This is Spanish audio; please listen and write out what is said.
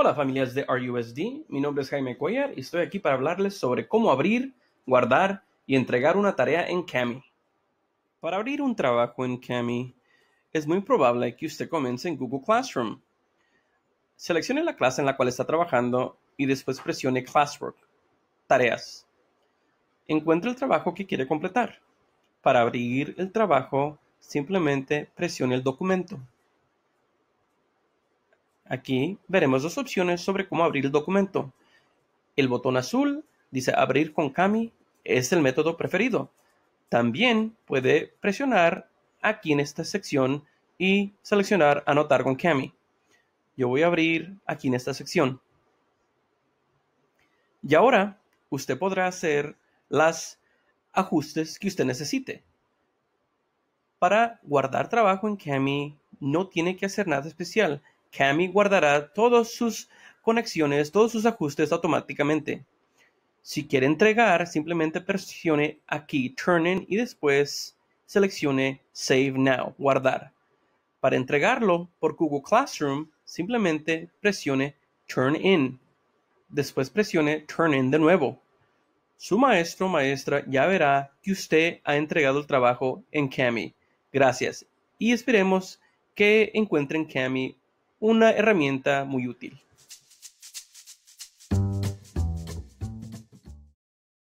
Hola familias de RUSD, mi nombre es Jaime Cuellar y estoy aquí para hablarles sobre cómo abrir, guardar y entregar una tarea en Kami. Para abrir un trabajo en Kami, es muy probable que usted comience en Google Classroom. Seleccione la clase en la cual está trabajando y después presione Classwork, Tareas. Encuentre el trabajo que quiere completar. Para abrir el trabajo, simplemente presione el documento. Aquí veremos dos opciones sobre cómo abrir el documento. El botón azul dice abrir con Kami es el método preferido. También puede presionar aquí en esta sección y seleccionar anotar con Kami. Yo voy a abrir aquí en esta sección. Y ahora usted podrá hacer las ajustes que usted necesite. Para guardar trabajo en Kami no tiene que hacer nada especial. Kami guardará todas sus conexiones, todos sus ajustes automáticamente. Si quiere entregar, simplemente presione aquí Turn In y después seleccione Save Now, guardar. Para entregarlo por Google Classroom, simplemente presione Turn In. Después presione Turn In de nuevo. Su maestro o maestra ya verá que usted ha entregado el trabajo en Kami. Gracias y esperemos que encuentren Kami una herramienta muy útil.